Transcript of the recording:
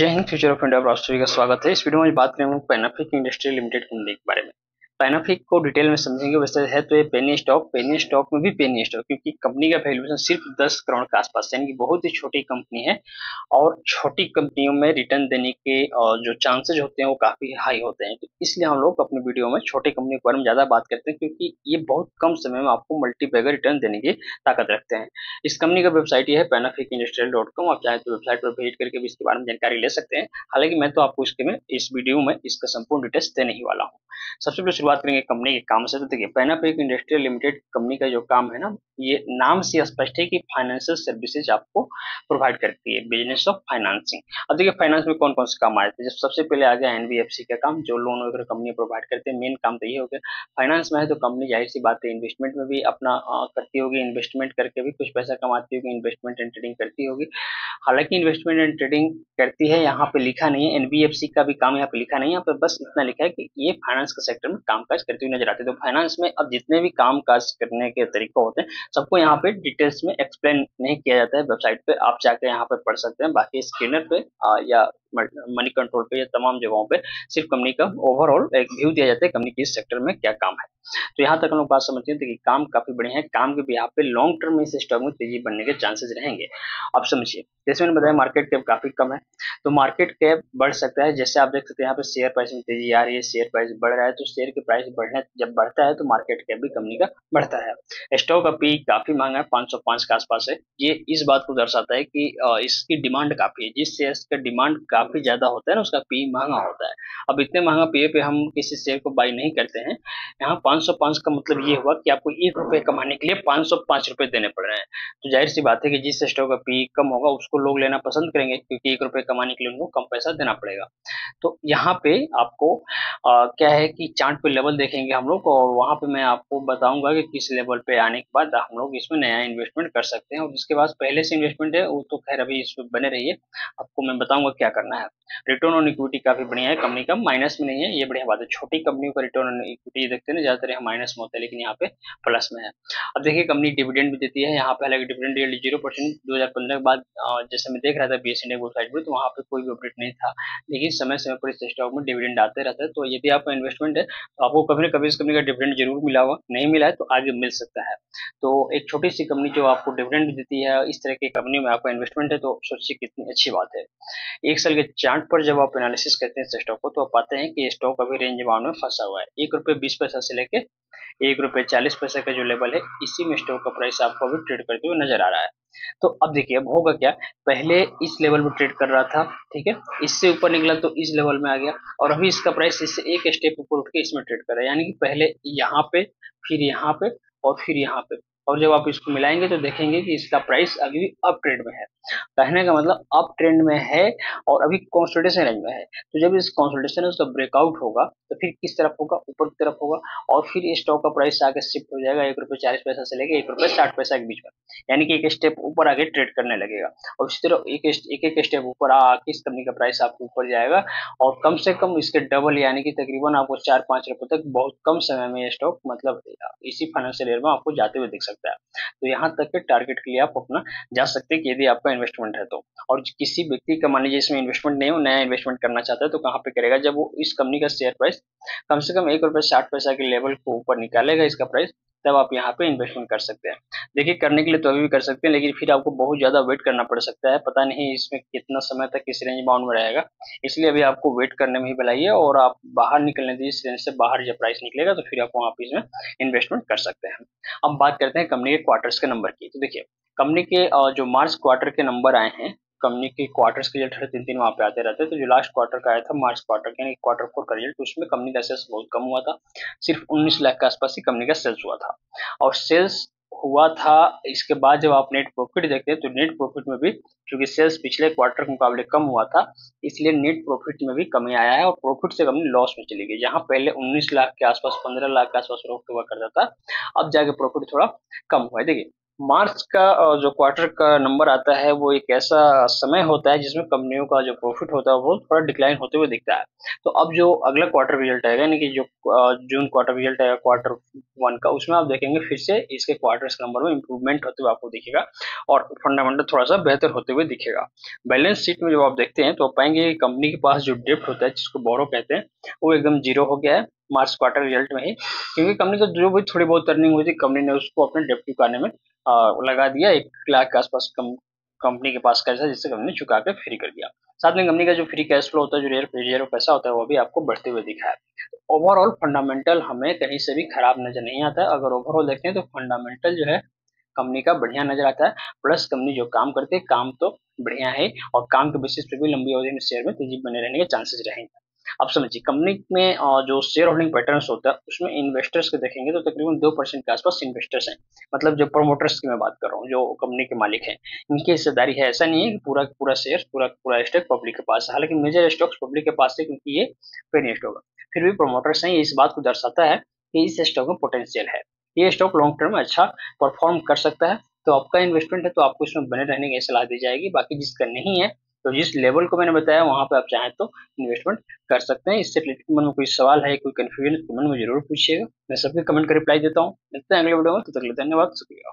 जय Hind, future of India का स्वागत है। इस वीडियो में बात करेंगे पैनाफिक इंडस्ट्री लिमिटेड कंपनी के बारे में। पैनाफिक को डिटेल में समझेंगे, वैसे है तो ये पेनी स्टॉक पेनी स्टॉक में भी पेनी स्टॉक क्योंकि कंपनी का वैल्यूएशन सिर्फ़ 10 करोड़ के आसपास यानी कि बहुत ही छोटी कंपनी है, और छोटी कंपनियों में रिटर्न देने के जो चांसेज होते हैं वो काफ़ी हाई होते हैं। तो इसलिए हम लोग अपने वीडियो में छोटी कंपनी के बारे में ज़्यादा बात करते हैं, क्योंकि ये बहुत कम समय में आपको मल्टीपैगर रिटर्न देने की ताकत रखते हैं। इस कंपनी का वेबसाइट ये है पैनाफिक इंडस्ट्रियल डॉट कॉम आप चाहे तो वेबसाइट पर विज़िट करके भी इसके बारे में जानकारी ले सकते हैं। हालाँकि मैं तो आपको इसके में, इस वीडियो में इसका संपूर्ण डिटेल्स देने ही वाला हूँ। सबसे पहले शुरुआत करेंगे कंपनी के काम से तो देखिए पैनापेक इंडस्ट्रियल लिमिटेड कंपनी का जो काम है ना, ये नाम से स्पष्ट है कि फाइनेंशियल सर्विसेज़ आपको प्रोवाइड करती है बिज़नेस ऑफ़ फाइनेंसिंग अब देखिए फाइनेंस में कौन कौन से काम आए थे जब सबसे पहले आ गया एनबीएफसी का काम, जो लोन वगैरह कंपनी प्रोवाइड करते हैं मेन काम तो ये हो गया। फाइनेंस में है तो कंपनी ज़ाहिर सी बात है इन्वेस्टमेंट में भी अपना करती होगी इन्वेस्टमेंट करके भी कुछ पैसा कमाती होगी इन्वेस्टमेंट एंड ट्रेडिंग करती होगी। हालाँकि इन्वेस्टमेंट एंड ट्रेडिंग करती है, यहाँ पे लिखा नहीं है एनबीएफसी का भी काम यहाँ पे लिखा नहीं है, यहाँ पे बस इतना लिखा है कि ये फाइनेंस के सेक्टर में काम काज करते हुए नज़र आते है। तो फाइनेंस में अब जितने भी काम काज करने के तरीके होते हैं सबको यहाँ पे डिटेल्स में एक्सप्लेन नहीं किया जाता है। वेबसाइट पे आप जाकर यहाँ पे पढ़ सकते हैं। बाकी स्क्रीनर पे आ, या मनी कंट्रोल पे या तमाम जगहों पे सिर्फ़ कंपनी का ओवरऑल एक व्यू दिया जाता है कंपनी के सेक्टर में क्या काम है। तो यहाँ तक हम लोग बात समझते हैं कि काम काफ़ी बड़े हैं, काम के यहाँ पे लॉन्ग टर्म में इस स्टॉक में तेज़ी बनने के चांसेस रहेंगे। अब समझिए, जैसे मैंने बताया मार्केट कैप काफ़ी कम है तो मार्केट कैप बढ़ सकता है। जैसे आप देख सकते हैं यहाँ पे शेयर प्राइस में तेज़ी आ रही है शेयर प्राइस बढ़ रहा है तो शेयर के प्राइस बढ़ने जब बढ़ता है तो मार्केट कैप भी कंपनी का बढ़ता है। स्टॉक का पी काफ़ी महँगा है, पाँच के आसपास है। ये इस बात को दर्शाता है कि इसकी डिमांड काफ़ी है, जिस शेयर का डिमांड काफ़ी ज़्यादा होता है ना उसका पी महँगा होता है। अब इतने महँगा पीए पे हम किसी शेयर को बाई नहीं करते हैं। यहाँ पाँच का मतलब ये हुआ कि आपको एक रुपए कमाने के लिए पाँच सौ पाँच रुपए देने पड़ रहे हैं। तो ज़ाहिर सी बात है कि जिस स्टॉक का पी कम होगा उसको लोग लेना पसंद करेंगे क्योंकि एक रुपये कमाने के लिए उनको कम पैसा देना पड़ेगा। तो यहाँ पे आपको आ, क्या है कि चार्ट पे लेवल देखेंगे हम लोग और वहाँ पे मैं आपको बताऊँगा कि किस लेवल पे आने के बाद हम लोग इसमें नया इन्वेस्टमेंट कर सकते हैं। और जिसके बाद पहले से इन्वेस्टमेंट है वो तो खैर अभी इसमें बने रहिए। आपको मैं बताऊँगा क्या करना है। रिटर्न ऑन इक्विटी काफ़ी बढ़िया है कंपनी का माइनस में नहीं है, ये बढ़िया बात है। छोटी कंपनियों का रिटर्न इक्विटी देखते हैं ज़्यादातर यहाँ माइनस में होता है, लेकिन यहाँ पे प्लस में है। अब देखिए कंपनी डिविडेंड भी देती है, यहाँ पे हालाँकि डिविडेंड यील्ड ज़ीरो परसेंट दो हज़ार पंद्रह के बाद जैसे मैं देख रहा था बी एस वेबसाइट पर तो वहाँ पे कोई भी अपडेट नहीं था। लेकिन समय समय पर इस स्टॉक में डिविडेंड आते रहता है तो यदि आपका इन्वेस्टमेंट है। तो आपको कभी ना कभी इस कंपनी का डिविडेंड ज़रूर मिला होगा, नहीं मिला है तो आगे मिल सकता है। तो एक छोटी सी कंपनी जो आपको डिविडेंड देती है, इस तरह की कंपनी में आपका इन्वेस्टमेंट है तो सोचिए कितनी अच्छी बात है। एक साल के चार्ट पर जब आप एनालिसिस करते हैं स्टॉक को तो पाते हैं कि स्टॉक अभी रेंज बाउंड में फंसा हुआ है। एक रुपये बीस पैसा से लेके एक रुपये चालीस पैसे का जो लेवल है, इसी में स्टॉक का प्राइस आपको अभी ट्रेड करते हुए नज़र आ रहा है। तो अब देखिए, अब होगा क्या? पहले इस लेवल में ट्रेड कर रहा था, ठीक है? इससे ऊपर निकला तो इस लेवल में आ गया और अभी इसका प्राइस इससे एक स्टेप ऊपर उठ के इसमें ट्रेड कर रहा है। यानी कि पहले यहाँ पे, फिर यहाँ पे और फिर यहाँ पे। और जब आप इसको मिलाएँगे तो देखेंगे कि इसका प्राइस अभी भी अप ट्रेड में है। कहने का मतलब अप ट्रेंड में है और अभी कॉन्सल्टेशन रेंज में है। तो जब इस कॉन्सल्टेशन उसका ब्रेकआउट होगा तो फिर किस तरफ़ होगा? ऊपर की तरफ़ होगा और फिर स्टॉक का प्राइस आगे शिफ्ट हो जाएगा। एक रुपये चालीस पैसा से लेके एक रुपये साठ पैसा के बीच में। यानी कि एक स्टेप ऊपर आगे ट्रेड करने लगेगा। और इसी तरह एक एक, स्टेप ऊपर आके इस कंपनी का प्राइस आपको ऊपर जाएगा और कम से कम इसके डबल यानी कि तकरीबन आपको चार पाँच रुपए तक बहुत कम समय में ये स्टॉक मतलब इसी फाइनेंशियल ईयर में आपको जाते हुए दिख सकता है। तो यहाँ तक के टारगेट के लिए आप अपना जा सकते हैं कि यदि आपका इन्वेस्टमेंट है तो। और किसी व्यक्ति का मान लीजिए इसमें इन्वेस्टमेंट नहीं हो, नया इन्वेस्टमेंट करना चाहता है तो कहाँ पे करेगा? जब वो इस कंपनी का शेयर प्राइस कम से कम एक रुपये साठ पैसा के लेवल को ऊपर निकालेगा इसका प्राइस तब आप यहाँ पे इन्वेस्टमेंट कर सकते हैं। देखिए, करने के लिए तो अभी भी कर सकते हैं, लेकिन फिर आपको बहुत ज़्यादा वेट करना पड़ सकता है। पता नहीं इसमें कितना समय तक किस रेंज बाउंड में रहेगा, इसलिए अभी आपको वेट करने में ही बुलाइए और आप बाहर निकलने दीजिए, इस रेंज से बाहर जब प्राइस निकलेगा तो फिर आप वहाँ पे इसमें इन्वेस्टमेंट कर सकते हैं। अब बात करते हैं कंपनी के क्वार्टर्स के नंबर की। तो देखिए कंपनी के जो मार्च क्वार्टर के नंबर आए हैं, कंपनी के क्वार्टर्स के रिज़ल्ट हर तीन तीन वहाँ पे आते रहते हैं। तो जो लास्ट क्वार्टर का आया था, मार्च क्वार्टर यानी क्वार्टर फोर का रिज़ल्ट, उसमें कंपनी का सेल्स बहुत कम हुआ था। सिर्फ़ 19 लाख के आसपास ही कंपनी का सेल्स हुआ था। और सेल्स हुआ था, इसके बाद जब आप नेट प्रॉफिट देखते हैं तो नेट प्रॉफिट में भी क्योंकि सेल्स पिछले क्वार्टर के मुकाबले कम हुआ था, इसलिए नेट प्रॉफिट में भी कमी आया है और प्रॉफिट से कंपनी लॉस में चली गई। जहाँ पहले 19 लाख के आसपास 15 लाख के आसपास रोक हुआ करता था, अब जाके प्रॉफिट थोड़ा कम हुआ है। देखिए मार्च का जो क्वार्टर का नंबर आता है, वो एक ऐसा समय होता है जिसमें कंपनियों का जो प्रॉफिट होता है, वो थोड़ा डिक्लाइन होते हुए दिखता है। तो अब जो अगला क्वार्टर रिज़ल्ट आएगा, यानी कि जो जून क्वार्टर रिज़ल्ट आएगा क्वार्टर वन का, उसमें आप देखेंगे फिर से इसके क्वार्टर्स नंबर में इंप्रूवमेंट होते हुए आपको दिखेगा और फंडामेंटल थोड़ा सा बेहतर होते हुए दिखेगा। बैलेंस शीट में जब आप देखते हैं तो आप पाएँगे कंपनी के पास जो डेप्ट होता है, जिसको बोरो कहते हैं, वो एकदम ज़ीरो हो गया है। मार्च क्वार्टर रिज़ल्ट में ही, क्योंकि कंपनी को जो भी थोड़ी बहुत अर्निंग हुई थी कंपनी ने उसको अपने डेप्ट चुकाने में लगा दिया, एक लाख के आसपास कंपनी के पास कैसा जिससे कंपनी ने चुका के फ्री कर दिया। साथ में कंपनी का जो फ्री कैश फ्लो होता है, जो रेयर पैसा होता है, वो भी आपको बढ़ते हुए दिखा है ओवरऑल फंडामेंटल हमें कहीं से भी खराब नज़र नहीं आता। अगर ओवरऑल देखते हैं तो फंडामेंटल जो है कंपनी का बढ़िया नज़र आता है। प्लस कंपनी जो काम करती है, काम तो बढ़िया है और काम के बेसिस पे भी लंबी अवधि में शेयर में तेज़ी बने रहने के चांसेस रहेंगे। अब समझिए कंपनी में जो शेयर होल्डिंग पैटर्न होता है, उसमें इन्वेस्टर्स के देखेंगे तो तकरीबन दो परसेंट के आसपास इन्वेस्टर्स हैं। मतलब जो प्रमोटर्स की मैं बात कर रहा हूँ, जो कंपनी के मालिक हैं, इनकी हिस्सेदारी है। ऐसा नहीं है कि पूरा पूरा शेयर पूरा पूरा स्टॉक पब्लिक के पास है। हालाँकि मेजर स्टॉक्स पब्लिक के पास है क्योंकि ये पेनी स्टॉक है। फिर भी प्रोमोटर्स हैं इस बात को दर्शाता है कि इस स्टॉक में पोटेंशियल है। ये स्टॉक लॉन्ग टर्म में अच्छा परफॉर्म कर सकता है। तो आपका इन्वेस्टमेंट है तो आपको इसमें बने रहने की सलाह दी जाएगी। बाकी जिसका नहीं है तो जिस लेवल को मैंने बताया, वहाँ पर आप चाहें तो इन्वेस्टमेंट कर सकते हैं। इससे रिलेटेड मन में कोई सवाल है, कोई कंफ्यूजन तो मन में ज़रूर पूछिएगा। मैं सबके कमेंट का रिप्लाई देता हूँ। मिलते हैं अगले वीडियो में तो तक धन्यवाद, शुक्रिया।